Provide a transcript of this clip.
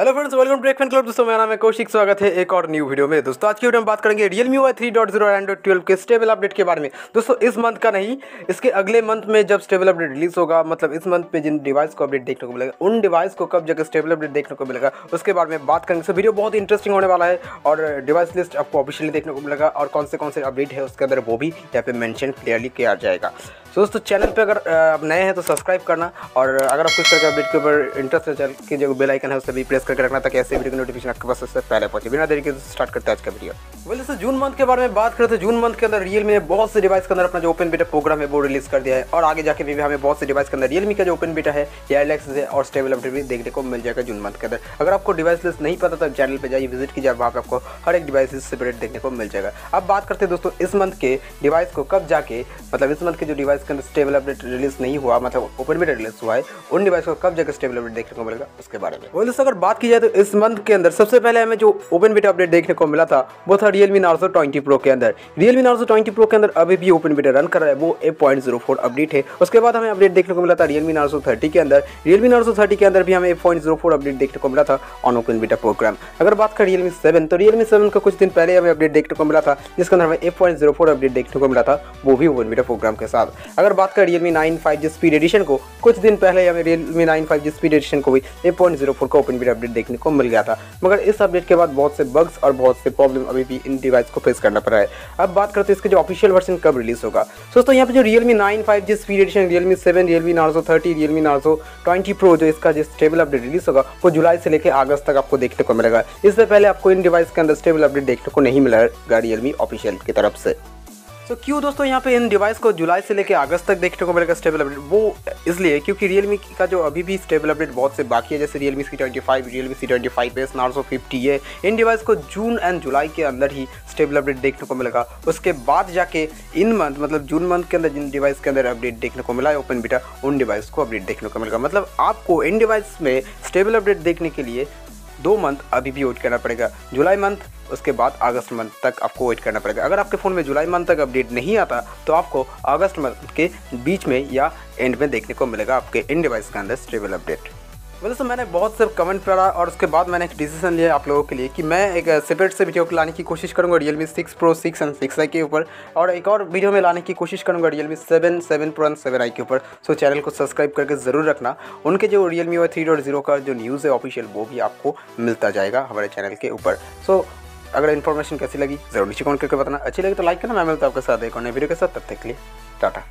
Hello friends welcome to fan club दोस्तों, मेरा नाम है कौशिक। स्वागत है एक और न्यू वीडियो में। दोस्तों, आज की वीडियो में बात करेंगे Realme Y three dot zero Android twelve के स्टेबल अपडेट के बारे में। दोस्तों, इस मंथ का नहीं, इसके अगले मंथ में जब स्टेबल अपडेट रिलीज़ होगा मतलब इस मंथ में जिन डिवाइस को अपडेट देखने को मिलेगा, उन डिवाइस को कब जगह स्टेबल अपडेट देखने को मिलेगा, उसके बारे में बात करेंगे। सो वीडियो बहुत इंटरेस्टिंग होने वाला है और डिवाइस लिस्ट आपको ऑफिशियली देखने को मिलेगा और कौन से कौन से अपडेट है उसके अंदर वो भी यहाँ पे मैंशन क्लियरली किया जाएगा। दोस्तों, चैनल पे अगर आप नए हैं तो सब्सक्राइब करना और अगर आपको इस तरह के अपडेट के ऊपर इंटरेस्ट है, चैनल की जो बेल आइकन है, उसे भी प्रेस करके रखना ताकि ऐसे वीडियो की नोटिफिकेशन आपके पास सबसे पहले पहुँचे। बिना देरी के, स्टार्ट करते हैं आज का video. Well sir June month के बारे में बात करें तो जून मंथ के अंदर रियल ने बहुत से डिवाइस के अंदर अपना जो ओपन बीटा प्रोग्राम है वो रिलीज़ कर दिया है। और आगे जाके भी हमें बहुत से डिवाइस के अंदर रियलमी का जो ओपन बीटा है, या एलेक्स है और स्टेबल अपडेट भी देखने को मिल जाएगा जून मंथ के अंदर। अगर आपको डिवाइस लिस्ट नहीं पता तो चैनल पर जाइए विज़िट कीजिए, वहाँ पर आपको हर एक डिवाइस सेपरेट देखने को मिल जाएगा। अब बात करते हैं दोस्तों, इस मंथ के डिवाइस को कब जाके मतलब इस मंथ के जो डिवाइस के अंदर स्टेबल अपडेट रिलीज़ नहीं हुआ मतलब ओपन बीटा रिलीज़ हुआ है, उन डिवाइस को कब जाकर स्टेबल अपडेट देखने को मिलेगा, उसके बारे में। बोले अगर बात की जाए तो इस मंथ के अंदर सबसे पहले हमें जो ओपन बीटा अपडेट देखने को मिला था, वो था रियलमी नार्जो ट्वेंटी प्रो के अंदर। रियलमी नार्जो ट्वेंटी प्रो के अंदर अभी भी ओपन बीटा रन कर रहा है, वो A point zero four update है। उसके बाद हमें अपडेट देखने को मिला था रियलमी नार्जो थर्टी के अंदर। रियलमी नार्जो थर्टी के अंदर भी हमें A point zero four update देखने को मिला था ऑन ओपन बीटा प्रोग्राम अगर बात करें रियलमी सेवन तो रियलमी सेवन का कुछ दिन पहले हमें अपडेट देखने को मिला था, जिसके अंदर हमें A point zero four update देखने को मिला था, वो भी ओपन बीटा प्रोग्राम के साथ। अगर बात करें Realme nine five G speed edition को, कुछ दिन पहले हमें Realme nine five G speed edition को भी ए पॉइंट ज़ीरो फोर का ओपन बीटा अपडेट देखने को मिल गया था। मगर इस अपडेट के बाद बहुत से बग्स और बहुत से प्रॉब्लम अभी भी इन डिवाइस को फेस करना पड़ा है। अब बात करते हैं इसके जो ऑफिशियल वर्जन कब रिलीज़ होगा। दोस्तों, यहाँ पे जो Realme nine five G speed edition Realme seven Realme Narzo thirty Realme Narzo twenty pro जो इसका जो स्टेबल अपडेट रिलीज़ होगा, वो जुलाई से लेकर अगस्त तक आपको देखने को मिलेगा। इससे पहले आपको इन डिवाइस के अंदर स्टेबल अपडेट देखने को नहीं मिलेगा रियलमी ऑफिशियल की तरफ़ से। तो क्यों दोस्तों यहाँ पे इन डिवाइस को जुलाई से लेकर अगस्त तक देखने को मिलेगा स्टेबल अपडेट वो इसलिए क्योंकि रियलमी का जो अभी भी स्टेबल अपडेट बहुत से बाकी है, जैसे Realme C twenty five Realme C twenty five S Narzo fifty है इन डिवाइस को जून एंड जुलाई के अंदर ही स्टेबल अपडेट देखने को मिलेगा। उसके बाद जाके इन मंथ मतलब जून मंथ के अंदर जिन डिवाइस के अंदर अपडेट देखने को मिला है ओपन बीटा उन डिवाइस को अपडेट देखने को मिलेगा। मतलब आपको इन डिवाइस में स्टेबल अपडेट देखने के लिए दो मंथ अभी भी वेट करना पड़ेगा। जुलाई मंथ उसके बाद अगस्त मंथ तक आपको वेट करना पड़ेगा। अगर आपके फ़ोन में जुलाई मंथ तक अपडेट नहीं आता तो आपको अगस्त मंथ के बीच में या एंड में देखने को मिलेगा आपके इन डिवाइस के अंदर स्टेबल अपडेट वैसे तो मैंने बहुत से कमेंट पढ़ा और उसके बाद मैंने एक डिसीज़न लिया आप लोगों के लिए कि मैं एक सेपरेट से वीडियो लाने की कोशिश करूँगा Realme six pro six and six i के ऊपर और एक और वीडियो में लाने की कोशिश करूँगा Realme seven seven pro and seven i के ऊपर सो चैनल को सब्सक्राइब करके ज़रूर रखना। उनके जो Realme Y three dot zero का जो न्यूज़ है ऑफिशियल वो भी आपको मिलता जाएगा हमारे चैनल के ऊपर। सो अगर इन्फॉर्मेशन कैसी लगी, ज़रूर नीचे कमेंट करके बताना। अच्छी लगी तो लाइक करना। मैं मिलता आपके साथ एक और नए वीडियो के साथ। तब तक के लिए, टाटा।